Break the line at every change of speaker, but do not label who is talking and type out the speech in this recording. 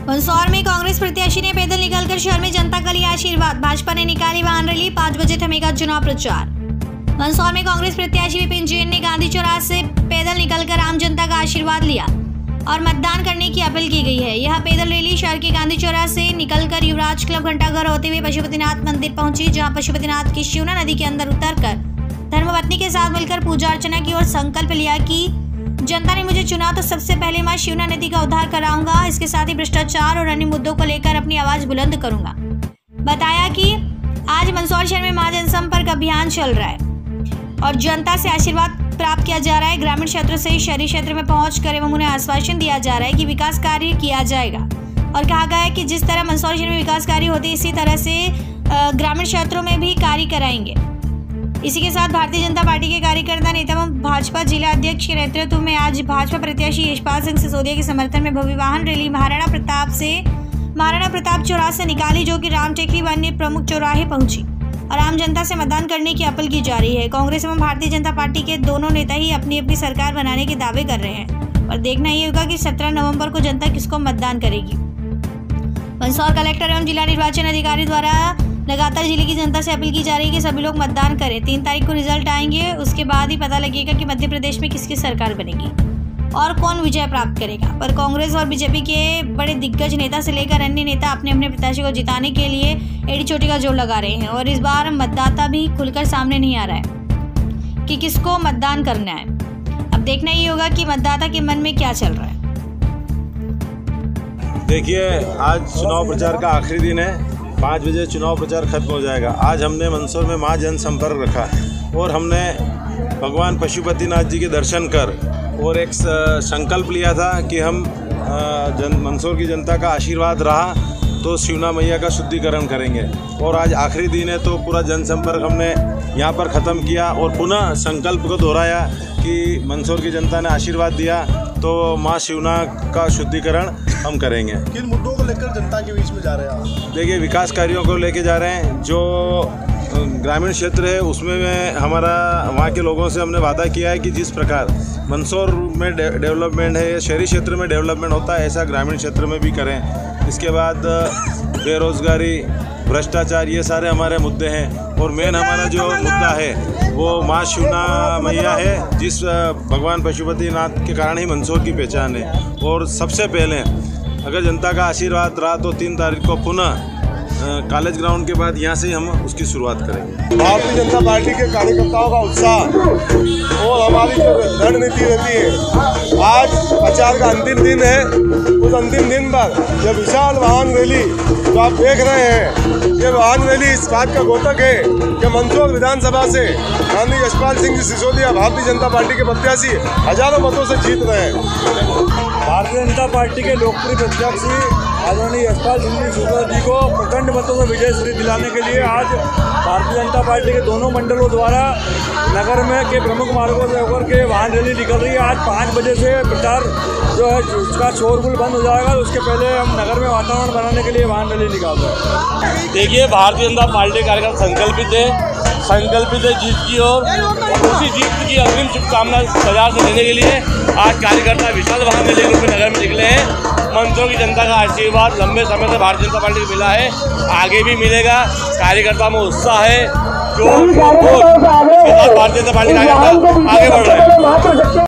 मंदसौर में कांग्रेस प्रत्याशी ने पैदल निकलकर शहर में जनता का लिया आशीर्वाद। भाजपा ने निकाली वाहन रैली, पाँच बजे थमेगा चुनाव प्रचार। मंदसौर में कांग्रेस प्रत्याशी विपिन जैन ने गांधी चौराहे से पैदल निकलकर आम जनता का आशीर्वाद लिया और मतदान करने की अपील की गई है। यह पैदल रैली शहर के गांधी चौराहे से निकलकर युवराज क्लब घंटाघर होते हुए पशुपतिनाथ मंदिर पहुँची, जहाँ पशुपतिनाथ की शिवना नदी के अंदर उतरकर धर्मपत्नी के साथ मिलकर पूजा अर्चना की और संकल्प लिया कि जनता ने मुझे चुना तो सबसे पहले मैं शिवना नदी का उद्धार कराऊँगा। इसके साथ ही भ्रष्टाचार और अन्य मुद्दों को लेकर अपनी आवाज़ बुलंद करूँगा। बताया कि आज मंदसौर शहर में महा जनसंपर्क अभियान चल रहा है और जनता से आशीर्वाद प्राप्त किया जा रहा है। ग्रामीण क्षेत्र से शहरी क्षेत्र में पहुँच कर एवं उन्हें आश्वासन दिया जा रहा है कि विकास कार्य किया जाएगा। और कहा गया है कि जिस तरह मंदसौर शहर में विकास कार्य होते इसी तरह से ग्रामीण क्षेत्रों में भी कार्य कराएँगे। इसी के साथ भारतीय जनता पार्टी के कार्यकर्ता नेता एवं भाजपा जिला अध्यक्ष के नेतृत्व में आज भाजपा प्रत्याशी यशपाल सिंह सिसोदिया के समर्थन में भव्य वाहन रैली महाराणा प्रताप से महाराणा प्रताप चौराहे से निकाली, जो कि राम अन्य प्रमुख चौराहे पहुँची। और आम जनता से मतदान करने की अपील की जा रही है। कांग्रेस एवं भारतीय जनता पार्टी के दोनों नेता ही अपनी अपनी सरकार बनाने के दावे कर रहे हैं। और देखना ये होगा कि 17 नवंबर को जनता किसको मतदान करेगी। मंदसौर कलेक्टर एवं जिला निर्वाचन अधिकारी द्वारा लगातार ज़िले की जनता से अपील की जा रही है कि सभी लोग मतदान करें। तीन तारीख को रिज़ल्ट आएँगे, उसके बाद ही पता लगेगा कि मध्य प्रदेश में किसकी सरकार बनेगी। और कौन विजय प्राप्त करेगा? पर कांग्रेस और बीजेपी के बड़े दिग्गज नेता से लेकर अन्य नेता अपने अपने प्रत्याशी को जिताने के लिए एडी चोटी का ज़ोर लगा रहे हैं। और इस बार मतदाता भी खुलकर सामने नहीं आ रहा है कि किसको मतदान करना है। अब देखना ही होगा कि मतदाता के मन में क्या चल रहा है।
देखिए, आज चुनाव प्रचार का आखिरी दिन है। पाँच बजे चुनाव प्रचार खत्म हो जाएगा। आज हमने मंदसौर में महा जनसंपर्क रखा और हमने भगवान पशुपतिनाथ जी के दर्शन कर और एक संकल्प लिया था कि हम जन, मंदसौर की जनता का आशीर्वाद रहा तो शिवना मैया का शुद्धिकरण करेंगे। और आज आखिरी दिन है तो पूरा जनसंपर्क हमने यहाँ पर ख़त्म किया और पुनः संकल्प को दोहराया कि मंदसौर की जनता ने आशीर्वाद दिया। तो माँ शिवना का शुद्धिकरण हम करेंगे।
किन मुद्दों को लेकर जनता के बीच में जा रहे हैं आप?
देखिए विकास कार्यों को लेके जा रहे हैं। जो ग्रामीण क्षेत्र है उसमें में हमारा वहाँ के लोगों से हमने वादा किया है कि जिस प्रकार मंदसौर में डेवलपमेंट है शहरी क्षेत्र में डेवलपमेंट होता है ऐसा ग्रामीण क्षेत्र में भी करें। इसके बाद बेरोज़गारी भ्रष्टाचार, ये सारे हमारे मुद्दे हैं। और मेन हमारा जो मुद्दा है, वो माँ शिवना मैया है, जिस भगवान पशुपतिनाथ के कारण ही मंदसौर की पहचान है। और सबसे पहले, अगर जनता का आशीर्वाद रहा तो तीन तारीख को पुनः कॉलेज ग्राउंड के बाद यहाँ से हम उसकी शुरुआत करेंगे।
भारतीय जनता पार्टी के कार्यकर्ताओं का उत्साह और हमारी जो रणनीति रहती है प्रचार का अंतिम दिन है। उस अंतिम दिन पर जब विशाल वाहन रैली जो आप देख रहे हैं, ये वाहन रैली इस बात का गोतक है कि मंदसौर विधानसभा से गांधी यशपाल सिंह जी सिसोदिया भारतीय जनता पार्टी के प्रत्याशी हज़ारों मतों से जीत रहे हैं।
भारतीय जनता पार्टी के लोकप्रिय प्रत्याशी आदरणीय यशपाल सिंह सुंदर जी को प्रखंड मतों से विजय श्री दिलाने के लिए आज भारतीय जनता पार्टी के दोनों मंडलों द्वारा नगर में के प्रमुख मार्गों से होकर के वाहन रैली निकल रही है। आज पाँच बजे से प्रचार जो है, उसका शोरगुल बंद हो जाएगा। उसके पहले हम नगर में वातावरण बनाने के लिए वाहन रैली निकाल रहे हैं।
देखिए, भारतीय जनता पार्टी कार्यक्रम संकल्पित है। संकल्पित है जीत की और उसी जीत की अग्रिम शुभकामना बाज़ार से देने के लिए आज कार्यकर्ता विशाल वाहन रैली रूप में नगर में निकले हैं। मंत्रों की जनता का आशीर्वाद लंबे समय से भारतीय जनता पार्टी को मिला है। आगे भी मिलेगा। कार्यकर्ता में उत्साह है। जो भारतीय जनता पार्टी कार्यकर्ता आगे बढ़ रहे हैं।